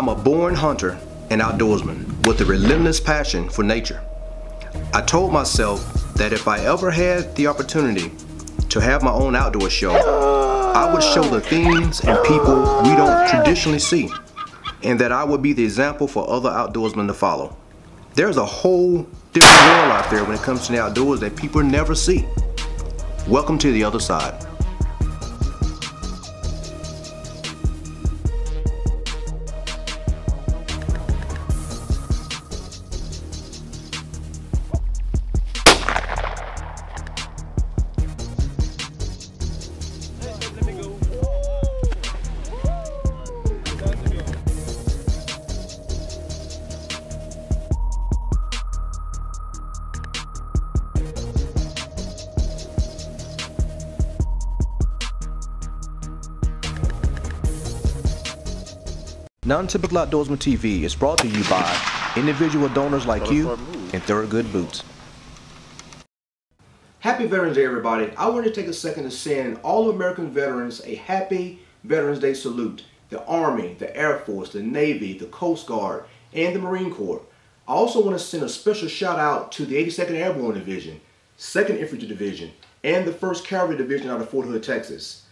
I'm a born hunter and outdoorsman with a relentless passion for nature. I told myself that if I ever had the opportunity to have my own outdoor show, I would show the things and people we don't traditionally see, and that I would be the example for other outdoorsmen to follow. There's a whole different world out there when it comes to the outdoors that people never see. Welcome to the other side. Non-Typical Outdoorsman TV is brought to you by individual donors like you and Thorogood Boots. Happy Veterans Day, everybody. I want to take a second to send all American veterans a happy Veterans Day salute. The Army, the Air Force, the Navy, the Coast Guard, and the Marine Corps. I also want to send a special shout out to the 82nd Airborne Division, 2nd Infantry Division, and the 1st Cavalry Division out of Fort Hood, Texas.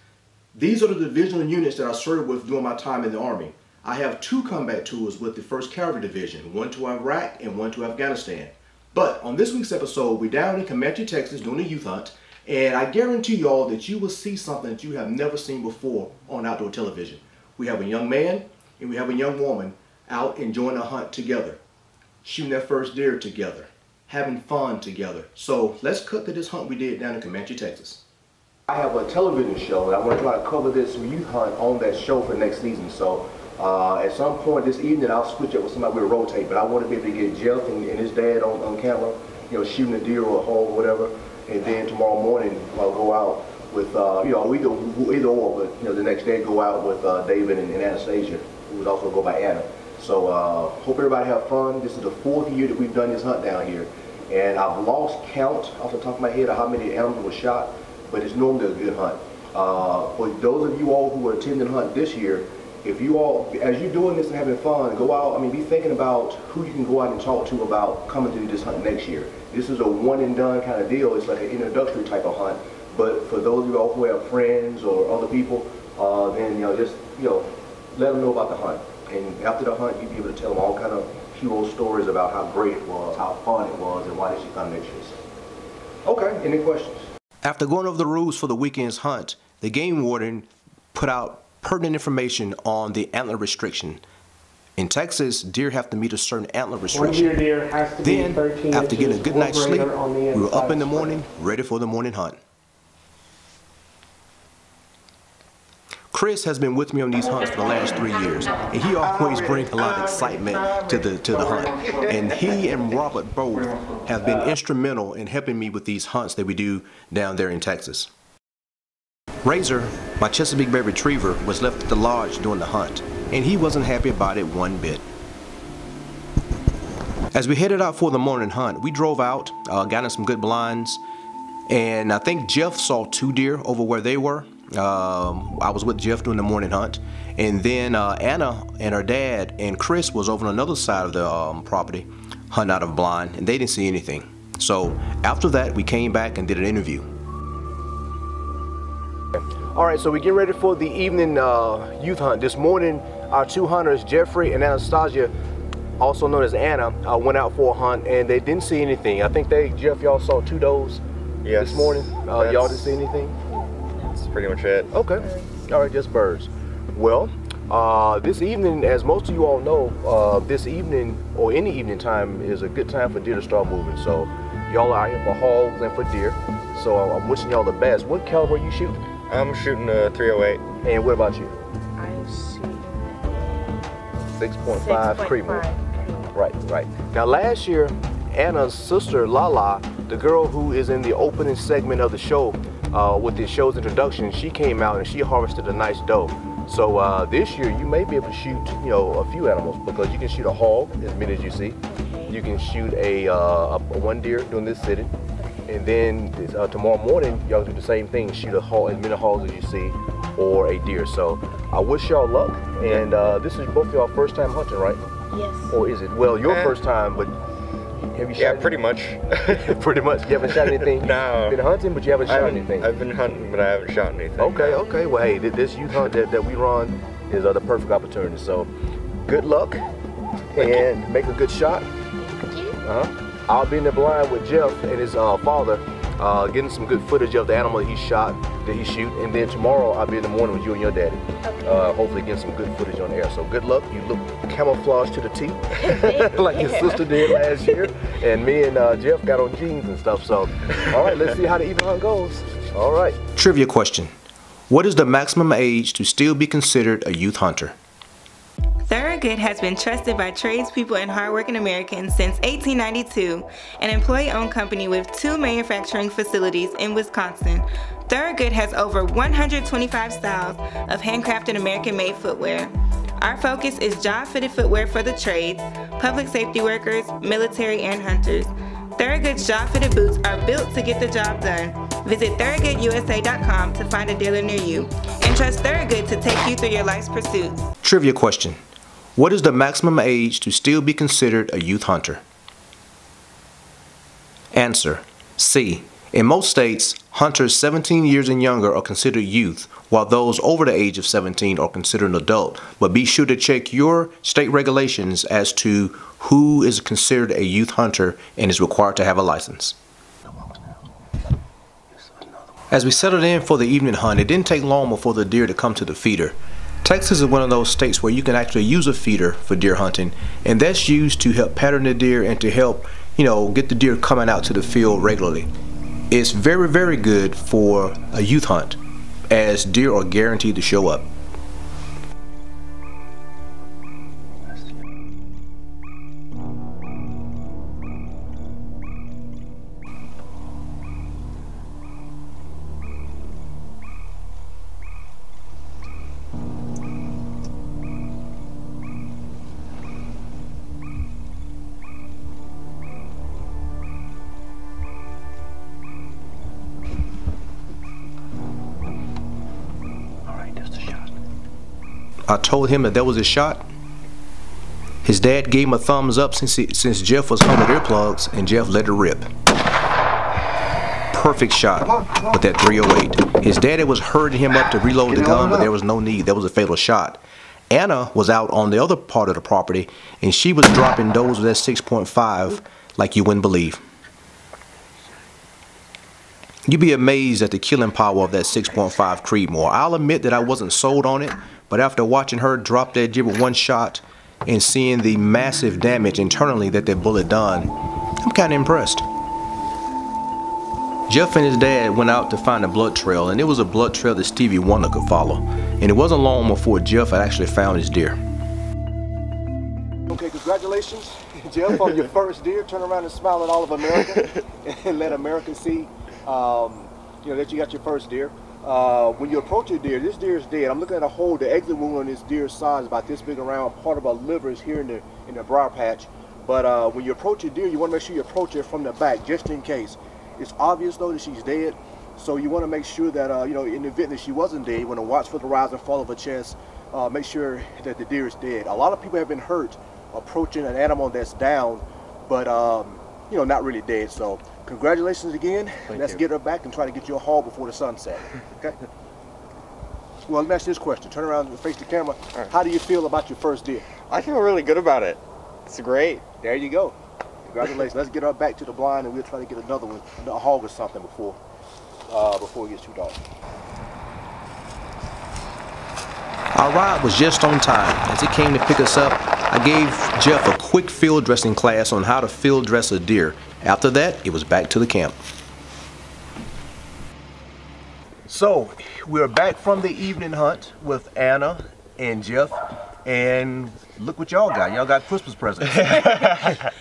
These are the divisional units that I served with during my time in the Army. I have two combat tours with the 1st Cavalry Division, one to Iraq and one to Afghanistan. But on this week's episode, we're down in Comanche, Texas doing a youth hunt, and I guarantee y'all that you will see something that you have never seen before on outdoor television. We have a young man and we have a young woman out enjoying a hunt together, shooting their first deer together, having fun together. So let's cut to this hunt we did down in Comanche, Texas. I have a television show and I want to try to cover this youth hunt on that show for next season. So uh, at some point this evening, I'll switch up with somebody. We'll rotate, but I want to be able to get Jeff and, and his dad on, on camera, you know, shooting a deer or a hog or whatever. And then tomorrow morning, I'll go out with, uh, you know, either, either or, but, you know, the next day go out with uh, David and, and, Anastasia, who would also go by Anna. So uh, hope everybody have fun. This is the fourth year that we've done this hunt down here. And I've lost count off the top of my head of how many animals were shot, but it's normally a good hunt. Uh, for those of you all who are attending hunt this year, if you all, as you're doing this and having fun, go out, I mean, be thinking about who you can go out and talk to about coming to this hunt next year. This is a one and done kind of deal. It's like an introductory type of hunt. But for those of you all who have friends or other people, uh, then, you know, just, you know, let them know about the hunt. And after the hunt, you'll be able to tell them all kind of hero stories about how great it was, how fun it was, and why they should come next year. Okay, any questions? After going over the rules for the weekend's hunt, the game warden put out pertinent information on the antler restriction. In Texas, deer have to meet a certain antler restriction. then, after getting a good night's sleep, we were up in the morning, ready for the morning hunt. Chris has been with me on these hunts for the last three years, and he always brings a lot of excitement to the to the hunt. And he and Robert both have been instrumental in helping me with these hunts that we do down there in Texas. Razor, my Chesapeake Bay Retriever, was left at the lodge during the hunt, and he wasn't happy about it one bit. As we headed out for the morning hunt, we drove out, uh, got in some good blinds, and I think Jeff saw two deer over where they were. Um, I was with Jeff during the morning hunt, and then uh, Anna and her dad and Chris was over on another side of the um, property, hunting out of blind, and they didn't see anything. So after that, we came back and did an interview. All right, so we get ready for the evening uh, youth hunt. This morning, our two hunters, Jeffrey and Anastasia, also known as Anna, uh, went out for a hunt and they didn't see anything. I think they, Jeff, y'all saw two does yes. this morning. Uh, y'all didn't see anything? That's pretty much it. Okay. All right, just birds. Well, uh, this evening, as most of you all know, uh, this evening or any evening time is a good time for deer to start moving. So y'all are out here for hogs and for deer. So I'm wishing y'all the best. What caliber are you shooting? I'm shooting a 308. And what about you? I'm shooting 6.5 Creedmoor. Right, right. Now last year, Anna's sister Lala, the girl who is in the opening segment of the show uh, with the show's introduction, she came out and she harvested a nice doe. So uh, this year you may be able to shoot, you know, a few animals because you can shoot a hog, as many as you see. You can shoot a, uh, a one deer during this sitting. And then uh, tomorrow morning, y'all do the same thing, shoot a hog, as many hogs as you see. or a deer. So I wish y'all luck. And uh, this is both y'all first time hunting, right? Yes. Or is it? Well, your Eh. first time, but have you shot? Yeah, pretty much. pretty much. You haven't shot anything. No. You've been hunting, but you haven't I shot haven't- anything. I've been hunting, but I haven't shot anything. Okay, okay. Well, hey, this youth hunt that, that we run is uh, the perfect opportunity. So, good luck and make a good shot. Thank Uh-huh. I'll be in the blind with Jeff and his uh, father, uh, getting some good footage of the animal he shot, that he shoot, and then tomorrow I'll be in the morning with you and your daddy. Uh, hopefully, getting some good footage on air. So, good luck. You look camouflaged to the T, like your sister did last year, and me and uh, Jeff got on jeans and stuff. So, all right, let's see how the even hunt goes. All right. Trivia question. What is the maximum age to still be considered a youth hunter? Thorogood has been trusted by tradespeople and hardworking Americans since 1892, an employee owned company with two manufacturing facilities in Wisconsin. Thorogood has over 125 styles of handcrafted American made footwear. Our focus is job fitted footwear for the trades, public safety workers, military, and hunters. Thorogood's job fitted boots are built to get the job done. Visit ThorogoodUSA.com to find a dealer near you and trust Thorogood to take you through your life's pursuits. Trivia question. What is the maximum age to still be considered a youth hunter? Answer. C. In most states, hunters 17 years and younger are considered youth, while those over the age of 17 are considered an adult. But be sure to check your state regulations as to who is considered a youth hunter and is required to have a license. As we settled in for the evening hunt, it didn't take long before the deer to come to the feeder. Texas is one of those states where you can actually use a feeder for deer hunting, and that's used to help pattern the deer and to help, you know, get the deer coming out to the field regularly. It's very, very good for a youth hunt, as deer are guaranteed to show up. I told him that that was his shot. His dad gave him a thumbs up since he, since Jeff was home with earplugs, and Jeff let it rip. Perfect shot with that 308. His daddy was herding him up to reload the gun, but there was no need. That was a fatal shot. Anna was out on the other part of the property, and she was dropping those with that 6.5 like you wouldn't believe. You'd be amazed at the killing power of that 6.5 Creedmoor. I'll admit that I wasn't sold on it, but after watching her drop that jib with one shot and seeing the massive damage internally that that bullet done, I'm kind of impressed. Jeff and his dad went out to find a blood trail, and it was a blood trail that Stevie Wonder could follow. And it wasn't long before Jeff had actually found his deer. Okay, congratulations, Jeff, on your first deer. Turn around and smile at all of America and let America see, um, you know, that you got your first deer. Uh, when you approach a deer, this deer is dead. I'm looking at a hole. The exit wound on this deer's side is about this big around. Part of our liver is here in the in the briar patch. But uh, when you approach a deer, you want to make sure you approach it from the back, just in case. It's obvious though that she's dead, so you want to make sure that uh, you know in the event that she wasn't dead, you want to watch for the rise and fall of her chest. Uh, make sure that the deer is dead. A lot of people have been hurt approaching an animal that's down, but um, you know not really dead. So congratulations again. Let's you. get her back and try to get you a haul before the sunset. Okay. Well, let me ask you this question. Turn around and face the camera. right. How do you feel about your first deer? I feel really good about it. It's great. There you go. Congratulations. Let's get her back to the blind and we'll try to get another one, a hog or something before uh, before it gets too dark. Our ride was just on time. As he came to pick us up, I gave Jeff a quick field dressing class on how to field dress a deer. After that, it was back to the camp. So, we're back from the evening hunt with Anna and Jeff, and look what y'all got. Y'all got Christmas presents.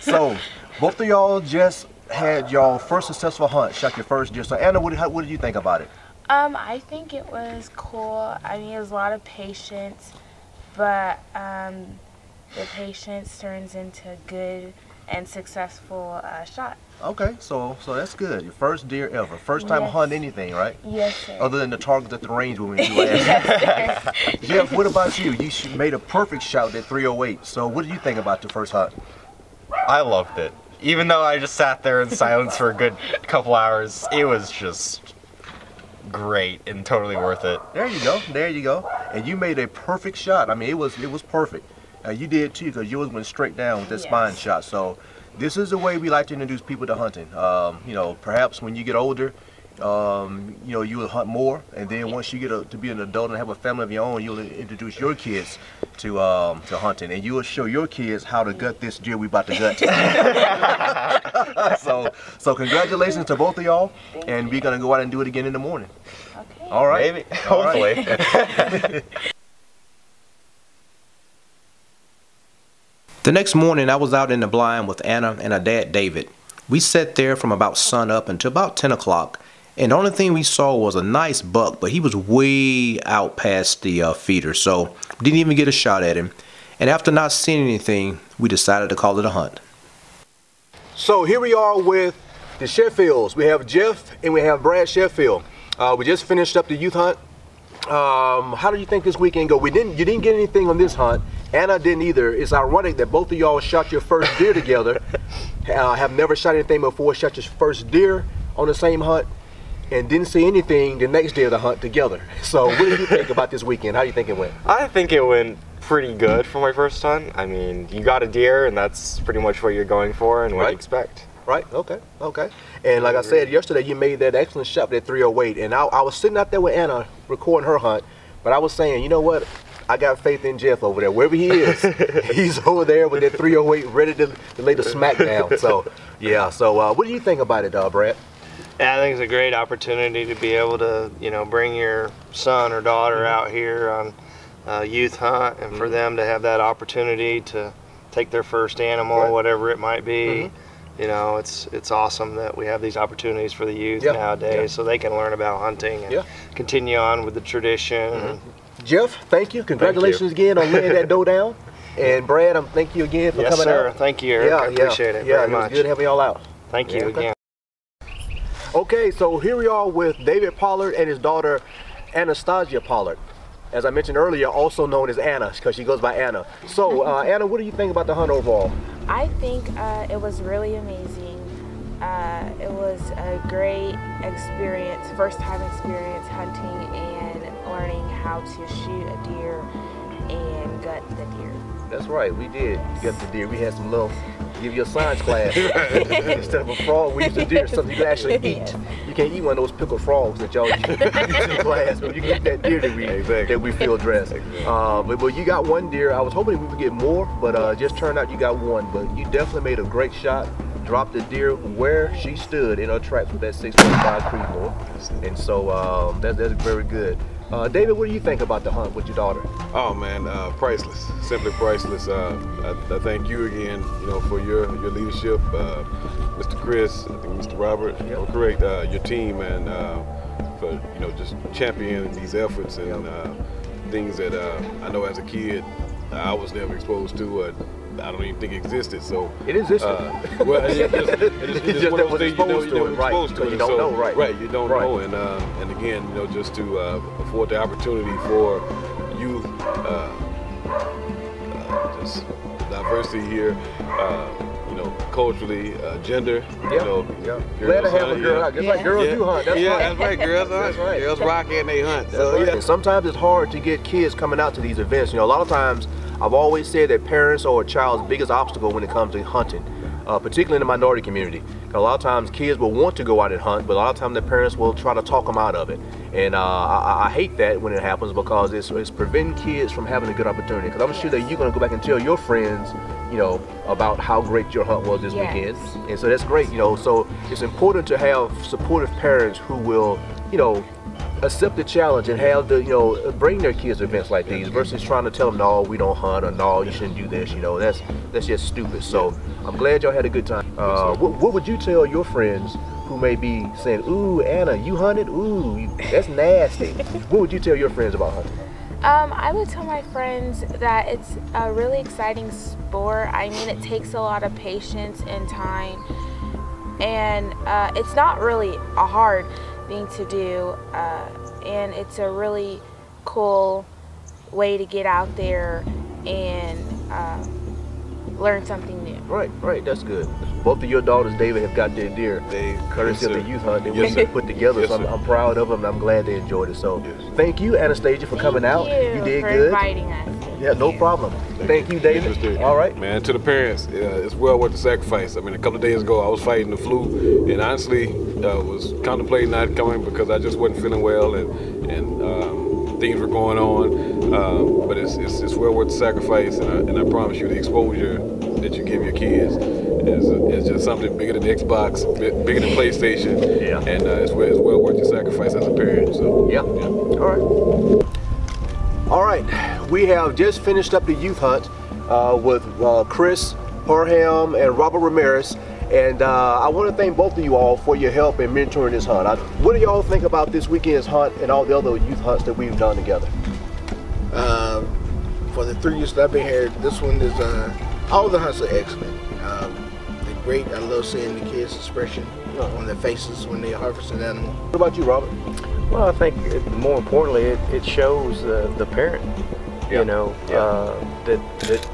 so, both of y'all just had y'all first successful hunt, shot your first deer. So, Anna, what did, how, what did you think about it? Um, I think it was cool. I mean, it was a lot of patience, but um, the patience turns into good and successful uh, shot. Okay, so so that's good. Your first deer ever. First time Yes. hunting anything, right? Yes, sir. Other than the target at the range when we do last. Jeff, what about you? You made a perfect shot at 308. So what do you think about the first hunt? I loved it. Even though I just sat there in silence for a good couple hours, it was just great and totally worth it. There you go. There you go. And you made a perfect shot. I mean, it was it was perfect. Uh, you did too, because yours went straight down with that spine shot. So this is the way we like to introduce people to hunting. Um, you know, perhaps when you get older, um, you know, you will hunt more, and then once you get a, to be an adult and have a family of your own, you'll introduce your kids to um, to hunting, and you will show your kids how to gut this deer we about to gut. so, so congratulations to both of y'all, and we're gonna go out and do it again in the morning. Okay. All right. Maybe, All right. The next morning, I was out in the blind with Anna and her dad, David. We sat there from about sun up until about 10 o'clock, and the only thing we saw was a nice buck, but he was way out past the uh, feeder, so didn't even get a shot at him. And after not seeing anything, we decided to call it a hunt. So here we are with the Sheffields. We have Jeff and we have Brad Sheffield. Uh, we just finished up the youth hunt. Um, how do you think this weekend go? We didn't. You didn't get anything on this hunt. Anna didn't either. It's ironic that both of y'all shot your first deer together. Uh, have never shot anything before. Shot your first deer on the same hunt, and didn't see anything the next day of the hunt together. So, what do you think about this weekend? How do you think it went? I think it went pretty good for my first hunt. I mean, you got a deer, and that's pretty much what you're going for and what Right. you expect. Right. Okay. Okay. And like I said yesterday, you made that excellent shot at 308, and I, I was sitting out there with Anna recording her hunt, but I was saying, you know what? I got faith in Jeff over there. Wherever he is, he's over there with that 308 ready to, to lay the smack down. So, yeah. So, uh, what do you think about it, uh, Brad? Yeah, I think it's a great opportunity to be able to, you know, bring your son or daughter out here on a youth hunt, and for them to have that opportunity to take their first animal, Right. whatever it might be. You know, it's it's awesome that we have these opportunities for the youth Yeah, nowadays, yeah. so they can learn about hunting and Yeah. continue on with the tradition. and Jeff, thank you. Congratulations again on laying that doe down. And Brad, um, thank you again for Yes, coming sir. out. Thank you, Eric. I appreciate it yeah, very it was much. good having y'all out. Thank you Yeah, okay. again. Okay, so here we are with David Pollard and his daughter Anastasia Pollard. As I mentioned earlier, also known as Anna, because she goes by Anna. So, uh, Anna, what do you think about the hunt overall? I think uh, it was really amazing. Uh, it was a great experience, first time experience hunting and learning how to shoot a deer and gut the deer. That's right, we did gut the deer. We had some little, give you a science class. Instead of a frog, we used a deer, something you can actually eat. You can't eat one of those pickled frogs that y'all use in class, but you can eat that deer that we, that we field dress. Uh, but, but you got one deer. I was hoping we would get more, but uh, just turned out you got one. But you definitely made a great shot. Dropped the deer where she stood in her tracks with that 6.5 Creedmoor. And so um, that, that's very good. Uh, David, what do you think about the hunt with your daughter? Oh man, uh, priceless, simply priceless. Uh, I, I thank you again, you know, for your your leadership, uh, Mr. Chris, I think Mr. Robert, you know, correct, uh, your team, and uh, for you know just championing these efforts and uh, things that uh, I know as a kid I was never exposed to. I don't even think existed. So It existed. Uh, well, it, it just, it just, It's it's just just one of those things you know, you it, right, exposed to it. you don't so- know, right. Right, you don't Right. know, and uh, and again, you know, just to uh, afford the opportunity for youth, uh, uh, just diversity here, uh, you know, culturally, uh, gender, you know, yeah. Glad to have a girl yeah. out. Just like girls yeah. do hunt. That's yeah, right. that's right. Girls That's right. Girls rock and they hunt. So right. yeah. Sometimes it's hard to get kids coming out to these events. You know, a lot of times I've always said that parents are a child's biggest obstacle when it comes to hunting, uh, particularly in the minority community. A lot of times kids will want to go out and hunt, but a lot of times their parents will try to talk them out of it. And uh, I, I hate that when it happens because it's, it's preventing kids from having a good opportunity. Because I'm sure that you're going to go back and tell your friends, you know, about how great your hunt was this Yes. weekend. And so that's great, you know. So it's important to have supportive parents who will, you know, accept the challenge and have the, you know, bring their kids to events like these versus trying to tell them, no, we don't hunt or no, you shouldn't do this. You know, that's that's just stupid. So I'm glad y'all had a good time. Uh, what, what would you tell your friends who may be saying, ooh, Anna, you hunted? Ooh, that's nasty. what would you tell your friends about hunting? Um, I would tell my friends that it's a really exciting sport. I mean, it takes a lot of patience and time. and uh, it's not really a hard thing to do, uh, and it's a really cool way to get out there and uh, learn something new. Right, right, that's good. Both of your daughters, David, have got their deer. They courtesy yes, of the youth hunt that yes, we sir. put together. Yes, so I'm. I'm proud of them. and I'm glad they enjoyed it. So Yes. thank you, Anastasia, for coming out. Thank You did for good. inviting us. Yeah, no problem. Thank you, David. All right. Man, to the parents, uh, it's well worth the sacrifice. I mean, a couple of days ago, I was fighting the flu, and honestly, uh, was contemplating not coming because I just wasn't feeling well, and and um, things were going on. Um, but it's, it's it's well worth the sacrifice, and I, and I promise you, the exposure that you give your kids is, is just something bigger than Xbox, bigger than PlayStation. Yeah. And uh, it's, well, it's well worth your sacrifice as a parent. So yeah. Yeah. All right. All right. We have just finished up the youth hunt uh, with uh, Chris Parham and Robert Ramirez. And uh, I want to thank both of you all for your help in mentoring this hunt. I, what do y'all think about this weekend's hunt and all the other youth hunts that we've done together? Um, for the three years that I've been here, this one is, uh, all the hunts are excellent. Um, they're great. I love seeing the kids' expression on their faces when they harvest an animal. What about you, Robert? Well, I think it, more importantly, it, it shows uh, the parent, Yeah. you know, Yeah. uh, that that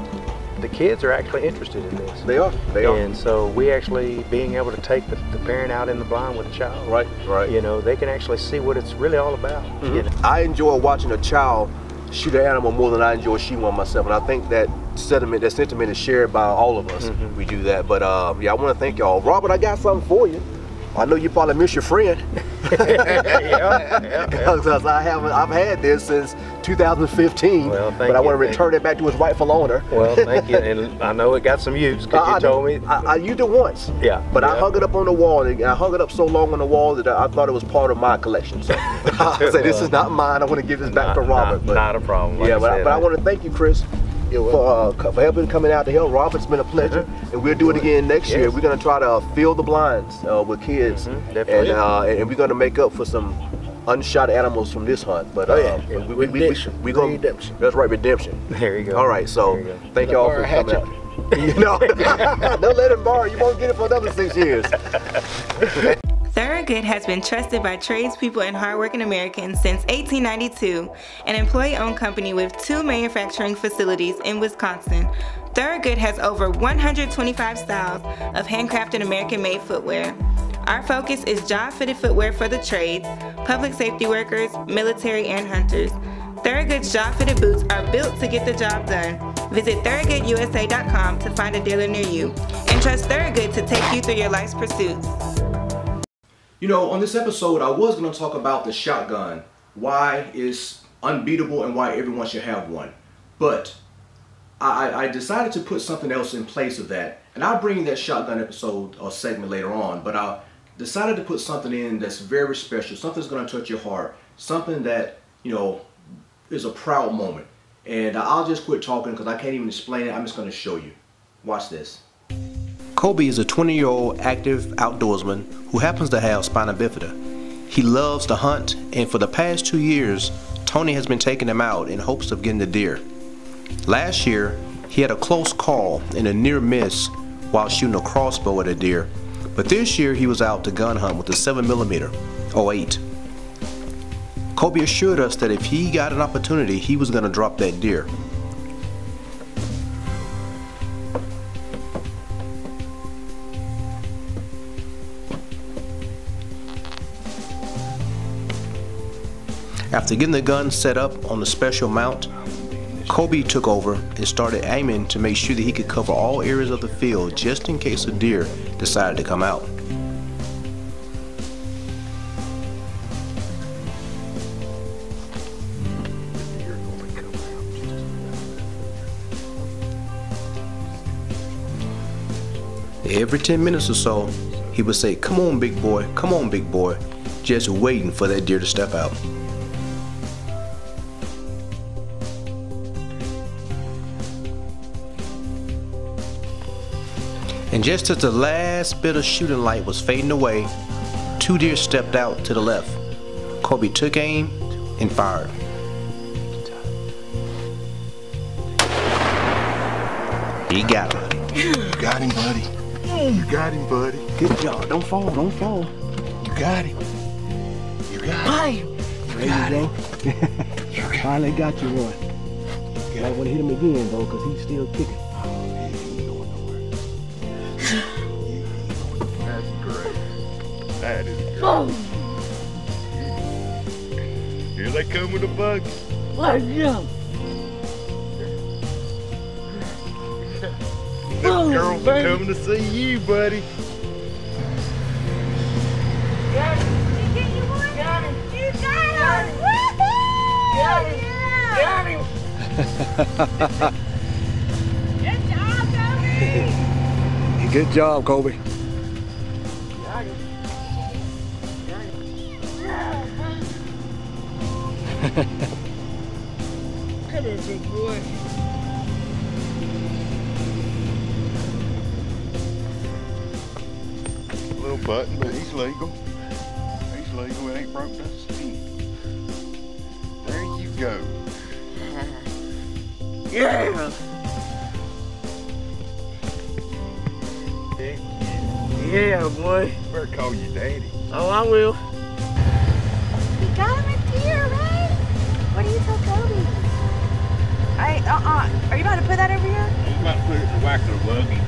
the kids are actually interested in this. They are. They are. And so we actually being able to take the, the parent out in the blind with a child. Right, right. You know, they can actually see what it's really all about. You know? I enjoy watching a child shoot an animal more than I enjoy shooting one myself, and I think that sentiment, that sentiment is shared by all of us. We do that, but uh, yeah, I want to thank y'all. Robert, I got something for you. I know you probably miss your friend. yeah, yeah, yeah. Because I haven't, I've had this since 2015, Well, thank but I you, want to return it back to its rightful owner. Well, thank you, and I know it got some use because I, you told me. I, I used it once. Yeah, But I hung it up on the wall, and I hung it up so long on the wall that I thought it was part of my collection. So I said, "This is not mine. I want to give this back Not- to Robert." not- but, not a problem. Like yeah, I but, I, said, but I I- want to thank you, Chris, for uh, for helping coming out to help. Robert, it's been a pleasure, and we'll do it again next year. We're gonna try to uh, fill the blinds uh, with kids, Mhm, and uh, and we're gonna make up for some unshot animals from this hunt. But Oh, uh, yeah. we, we, we, we, Redemption. we gonna, Redemption. That's right, redemption. There you go. All right, so There you go. thank y'all for coming out. You know, don't let him borrow. You won't get it for another six years. Thorogood has been trusted by tradespeople and hardworking Americans since 1892, an employee owned company with two manufacturing facilities in Wisconsin. Thorogood has over 125 styles of handcrafted American made footwear. Our focus is job fitted footwear for the trades, public safety workers, military, and hunters. Thorogood's job fitted boots are built to get the job done. Visit ThorogoodUSA.com to find a dealer near you and trust Thorogood to take you through your life's pursuits. You know, on this episode, I was going to talk about the shotgun, why it's unbeatable and why everyone should have one. But I, I decided to put something else in place of that, and I'll bring that shotgun episode or segment later on. But I decided to put something in that's very special, something that's going to touch your heart, something that you know is a proud moment. And I'll just quit talking because I can't even explain it. I'm just going to show you. Watch this. Koby is a 20 year old active outdoorsman who happens to have spina bifida. He loves to hunt, and for the past two years, Tony has been taking him out in hopes of getting the deer. Last year, he had a close call and a near miss while shooting a crossbow at a deer, but this year he was out to gun hunt with a 7mm 08. Koby assured us that if he got an opportunity, he was going to drop that deer. After getting the gun set up on the special mount, Koby took over and started aiming to make sure that he could cover all areas of the field just in case a deer decided to come out. Every 10 minutes or so, he would say, Come on, big boy, come on, big boy, just waiting for that deer to step out. And just as the last bit of shooting light was fading away, two deer stepped out to the left. Koby took aim and fired. He got him. Got him, buddy. You got him, buddy. Good job. Don't fall. Don't fall. You got him. You got him. There you go. Finally got you one. You might want to hit him again though, cause he's still kicking. That is. Here they come with the bugs. The girls are coming to see you, buddy. Got him. You got him. You got him! Got him! Good job, Koby! Good job, Koby. Little button, but he's legal. He's legal. It ain't broke no skin. There you go. Yeah. Yeah, boy. Better call you daddy. Oh, I will. That over here? You might put it in the back of the buggy.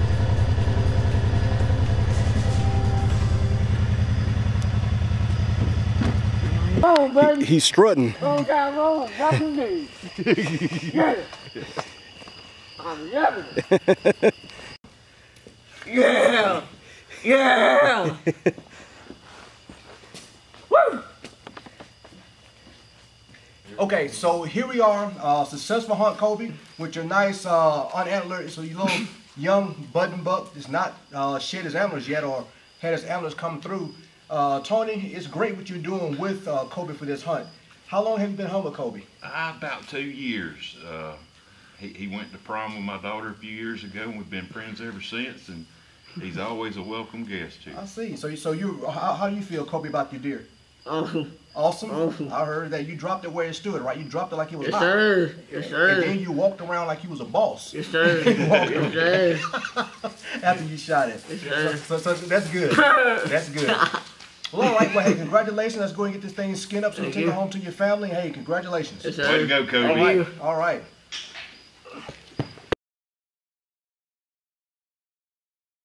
Oh, baby. He's strutting. Oh, God, oh, that's me. Yeah. I'm loving it. Yeah. Yeah. Woo. Okay, so here we are, uh, successful hunt, Koby, with your nice uh, unantlered, so your little young button buck that's not uh, shed his antlers yet or had his antlers come through. Uh, Tony, it's great what you're doing with uh, Koby for this hunt. How long have you been home with Koby? Uh, about two years. Uh, he, he went to prom with my daughter a few years ago, and we've been friends ever since. And he's always a welcome guest here. I see. So, so you, how, how do you feel, Koby, about your deer? Oh, Awesome. Awesome. I heard that you dropped it where it stood, right? You dropped it like it was yes, hot, sir. Yes, sir. and then you walked around like you was a boss Yes, sir. Yes, sir. after you shot it. Yes, sir. So, so, so that's good. That's good. Well, all right. Well, hey, congratulations. Let's go and get this thing skinned up so you Thank take it home to your family. Hey, congratulations. Yes, Way to go, Thank Cody. you. All right.